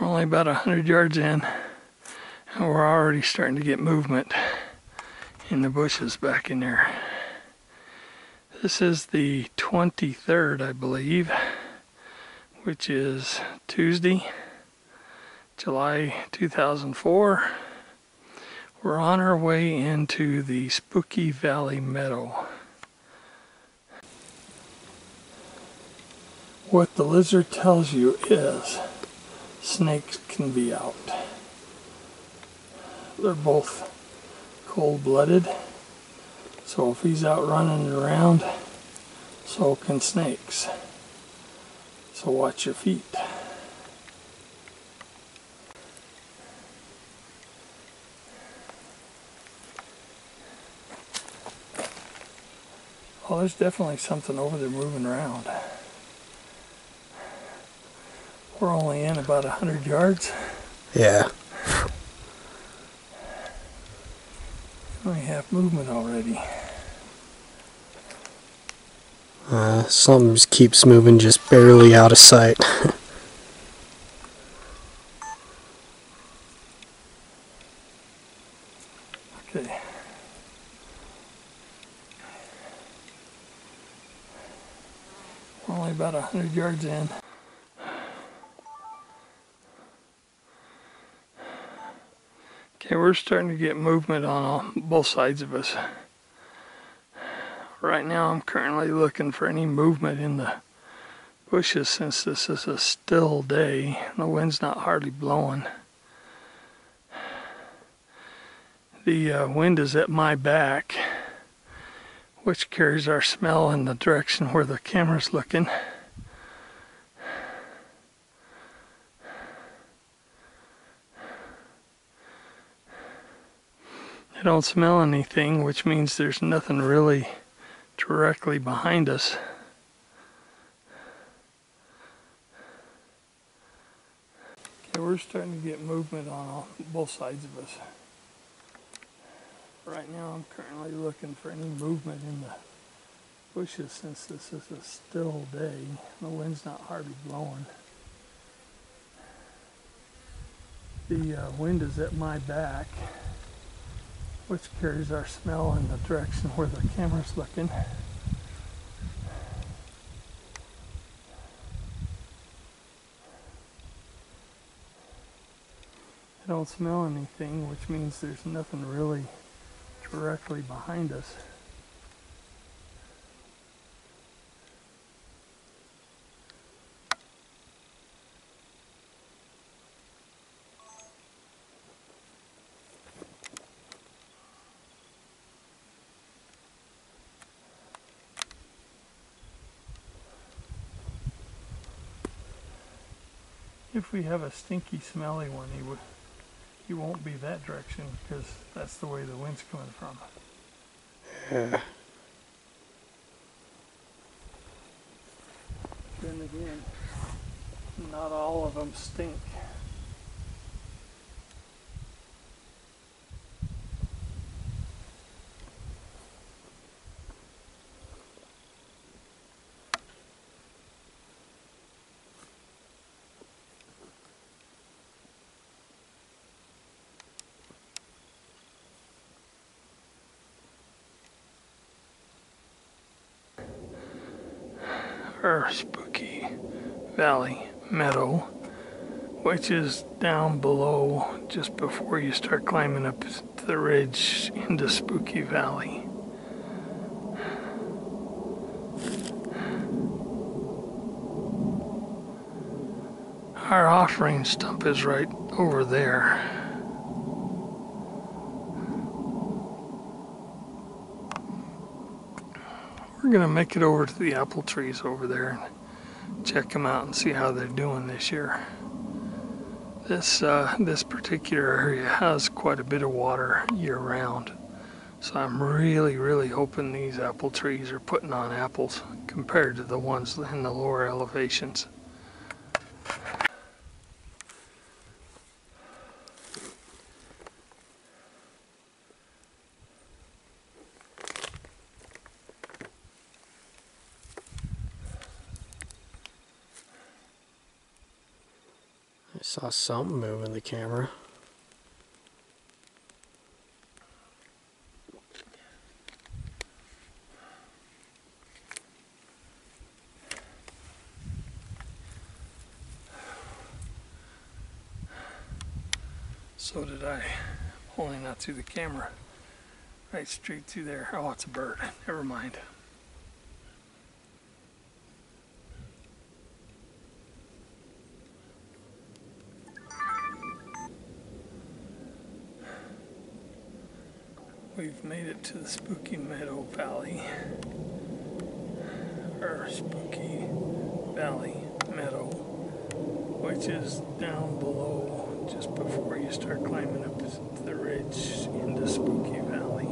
We're only about 100 yards in, and we're already starting to get movement in the bushes back in there. This is the 23rd, I believe, which is Tuesday, July 2004. We're on our way into the Spooky Valley Meadow. What the lizard tells you is snakes can be out. They're both cold-blooded, so if he's out running around, so can snakes. So watch your feet. Oh, there's definitely something over there moving around. We're only in about a hundred yards. Yeah. We have movement already. Uh, something just keeps moving just barely out of sight. Okay. We're only about a hundred yards in. Okay, we're starting to get movement on all, both sides of us. Right now I'm currently looking for any movement in the bushes since this is a still day. The wind's not hardly blowing. The uh, wind is at my back, which carries our smell in the direction where the camera's looking. I don't smell anything, which means there's nothing really directly behind us. Okay, we're starting to get movement on both sides of us. Right now I'm currently looking for any movement in the bushes since this is a still day. The wind's not hardly blowing. The uh, wind is at my back, which carries our smell in the direction where the camera's looking. I don't smell anything, which means there's nothing really directly behind us. If we have a stinky, smelly one, he would he won't be that direction because that's the way the wind's coming from. Yeah. Then again, not all of them stink. Spooky valley meadow, which is down below just before you start climbing up the ridge into Spooky Valley. Our offering stump is right over there. We're gonna make it over to the apple trees over there and check them out and see how they're doing this year. This uh, this particular area has quite a bit of water year round, so I'm really really hoping these apple trees are putting on apples compared to the ones in the lower elevations. Saw something move in the camera. So did I. Only not through the camera. Right straight through there. Oh, it's a bird. Never mind. We've made it to the Spooky Meadow Valley. Or Spooky Valley Meadow, which is down below just before you start climbing up the ridge into Spooky Valley.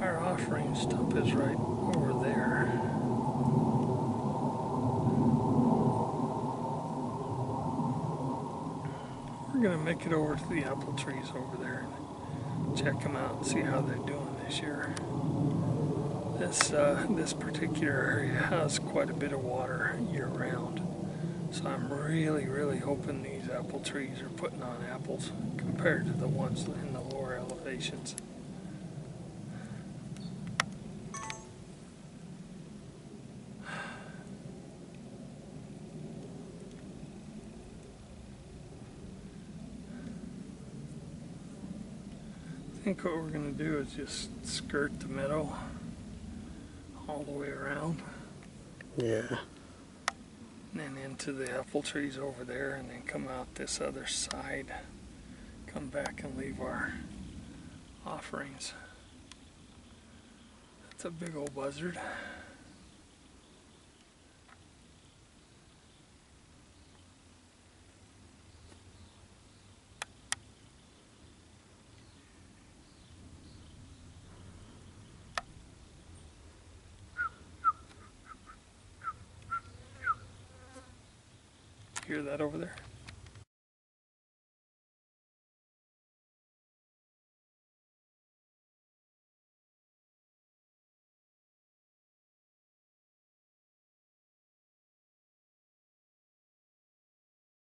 Our offering stump is right over there. We're gonna make it over to the apple trees over there and check them out and see how they're doing this year. This uh, this particular area has quite a bit of water year round, so I'm really really hoping these apple trees are putting on apples compared to the ones in the lower elevations. I think what we're going to do is just skirt the meadow all the way around. Yeah. and then into the apple trees over there and then come out this other side. Come back and leave our offerings. That's a big old buzzard hear that over there